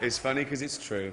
It's funny because it's true.